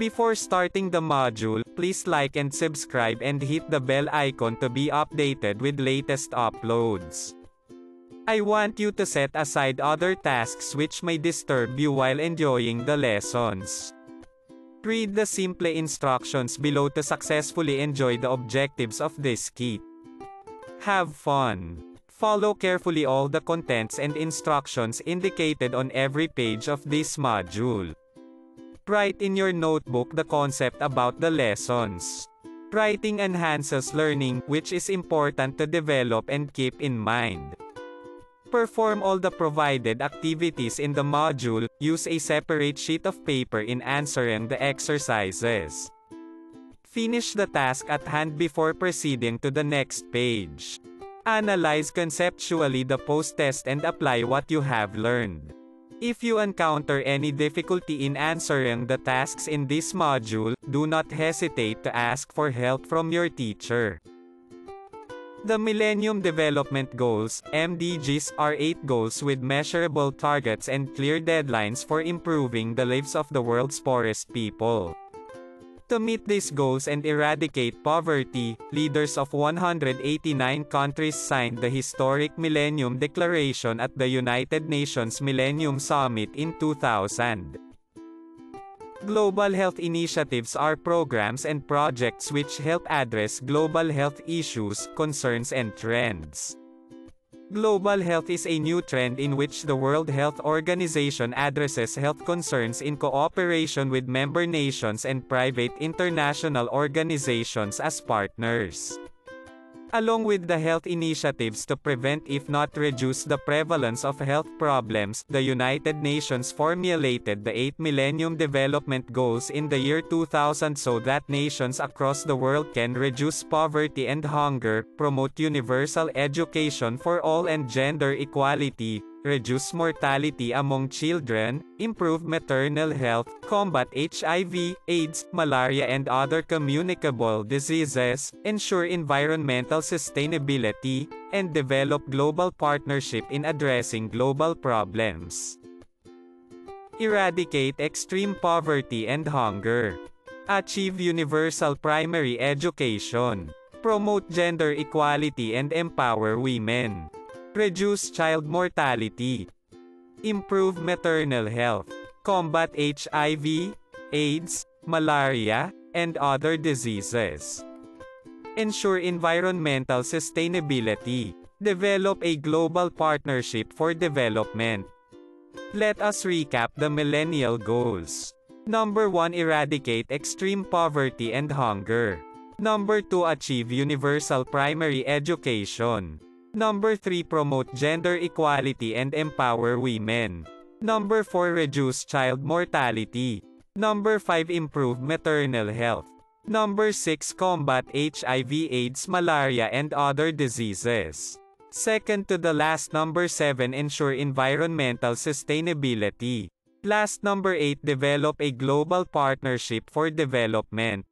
Before starting the module, please like and subscribe and hit the bell icon to be updated with latest uploads. I want you to set aside other tasks which may disturb you while enjoying the lessons. Read the simple instructions below to successfully enjoy the objectives of this kit. Have fun. Follow carefully all the contents and instructions indicated on every page of this module. Write in your notebook the concept about the lessons. Writing enhances learning, which is important to develop and keep in mind. Perform all the provided activities in the module, use a separate sheet of paper in answering the exercises. Finish the task at hand before proceeding to the next page. Analyze conceptually the post-test and apply what you have learned. If you encounter any difficulty in answering the tasks in this module, do not hesitate to ask for help from your teacher. The Millennium Development Goals, MDGs, are eight goals with measurable targets and clear deadlines for improving the lives of the world's poorest people. To meet these goals and eradicate poverty, leaders of 189 countries signed the historic Millennium Declaration at the United Nations Millennium Summit in 2000. Global health initiatives are programs and projects which help address global health issues, concerns and trends. Global health is a new trend in which the World Health Organization addresses health concerns in cooperation with member nations and private international organizations as partners. Along with the health initiatives to prevent if not reduce the prevalence of health problems, the United Nations formulated the 8 Millennium Development Goals in the year 2000 so that nations across the world can reduce poverty and hunger, promote universal education for all and gender equality, reduce mortality among children, improve maternal health, combat HIV, AIDS, malaria and other communicable diseases, ensure environmental sustainability, and develop global partnership in addressing global problems. Eradicate extreme poverty and hunger. Achieve universal primary education. Promote gender equality and empower women. Reduce child mortality. Improve maternal health. Combat HIV, AIDS, malaria, and other diseases. Ensure environmental sustainability. Develop a global partnership for development. Let us recap the millennial goals. Number 1 Eradicate extreme poverty and hunger. Number 2 Achieve universal primary education. Number 3 Promote gender equality and empower women. Number 4 Reduce child mortality. Number 5 Improve maternal health. Number 6 Combat HIV AIDS malaria and other diseases. Second to the last number 7 Ensure environmental sustainability. Last number 8 Develop a global partnership for development.